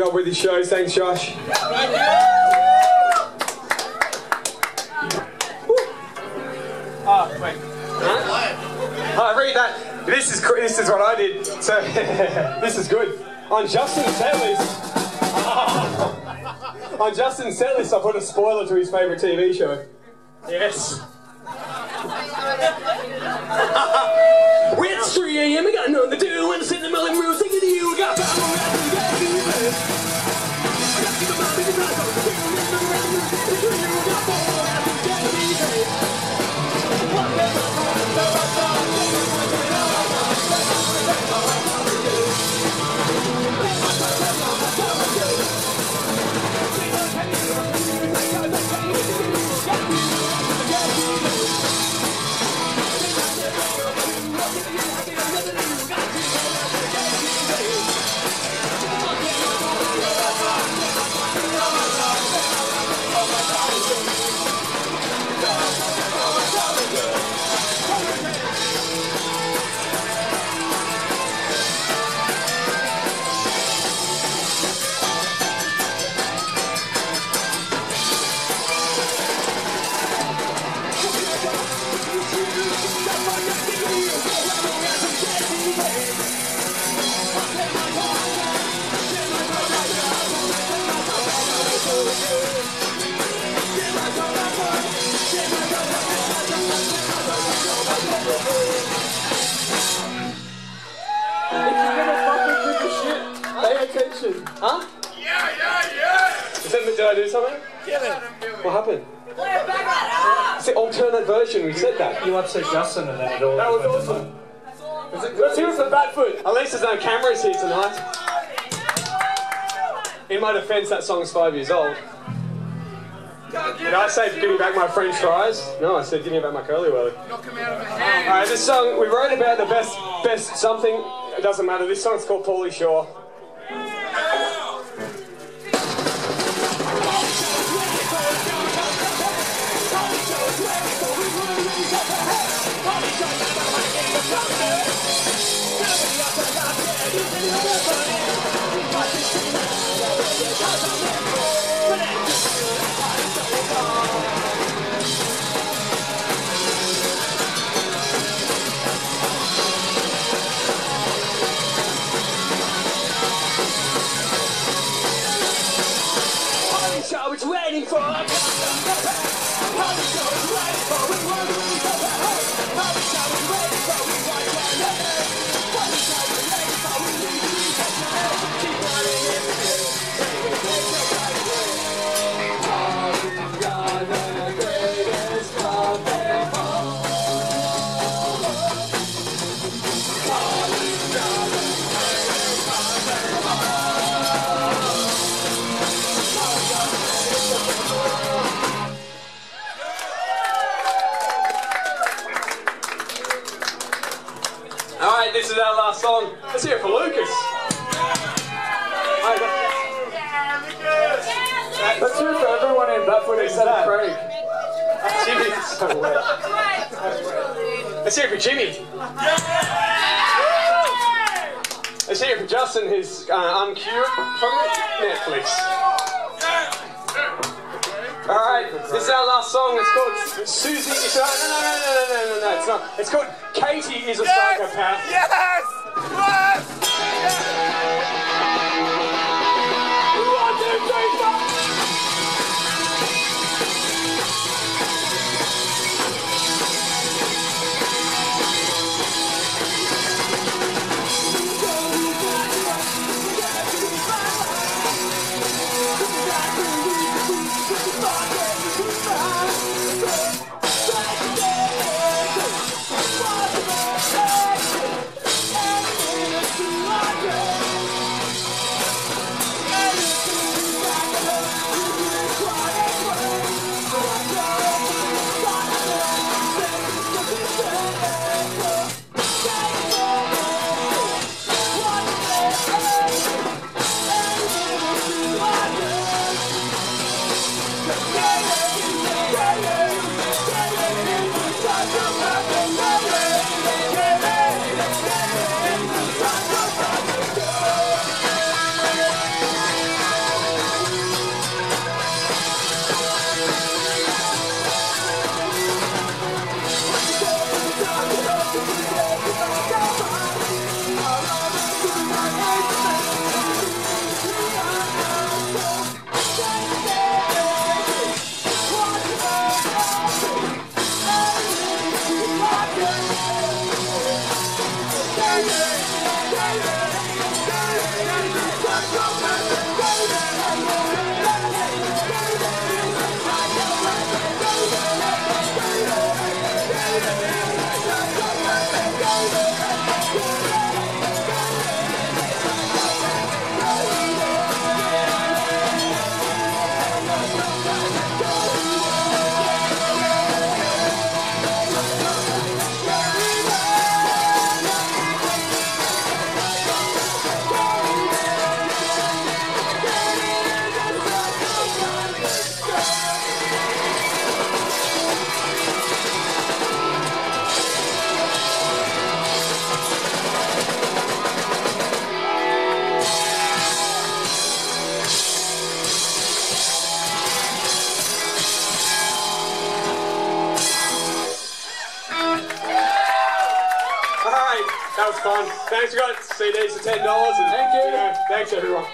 Up with his shows. Thanks, Josh. Oh, wait. Huh? Read that. This is this is what I did. So this is good. On Justin's set list. on Justin's set list, I put a spoiler to his favourite TV show. Yes. it's 3 a.m. We got nothing to do and sit in the middle room Huh? Yeah, yeah, yeah! Is that, did I do something? Kill it. What happened? It's the alternate version, we said that. You upset Justin and that it all That was awesome. Let's hear it for Batfoot. At least there's no cameras here tonight. In my defense, that song's five years old. Did I say give me back my french fries? No, I said give me back my Curly Wurly. Alright, this song, we wrote about the best, best something. It doesn't matter. This song's called Pauly Shore. Song. Let's hear it for Lucas. Let's hear it for everyone in Batfoot except for Craig. Jimmy's so wet. Let's hear it for Jimmy. Let's hear it for Justin, who's uh, uncured from Netflix. Alright, this is our last song. It's called Susie. Uh, no, no, no, no, no, no, no, it's not. It's called Katie is a Psychopath. Yes! Yes! That was fun. Thanks, got CDs for ten dollars. And Thank you. thanks everyone.